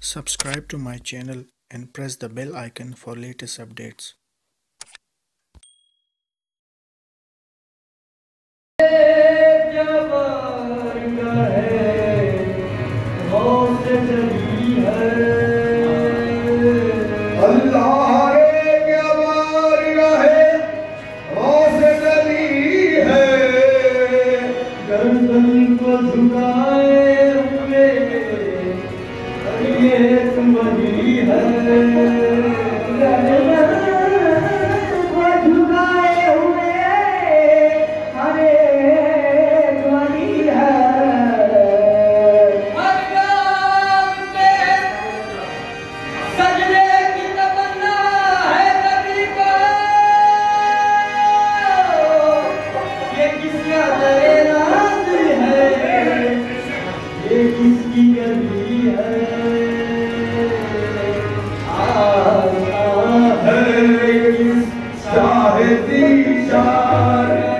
Subscribe to my channel and press the bell icon for latest updates. Yeah. Shara,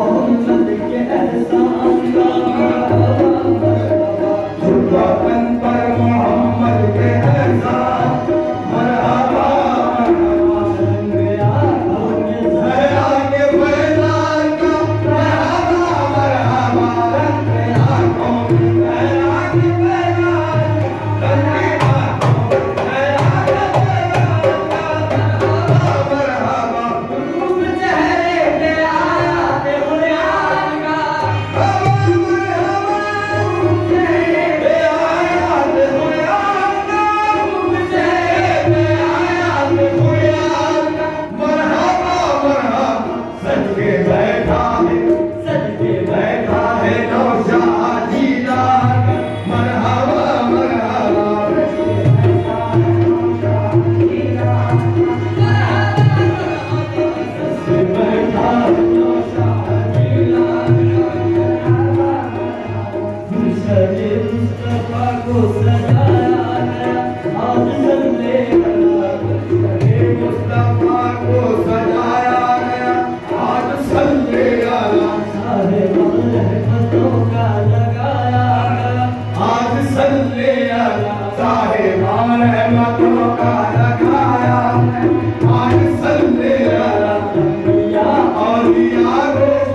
Oh, Amém.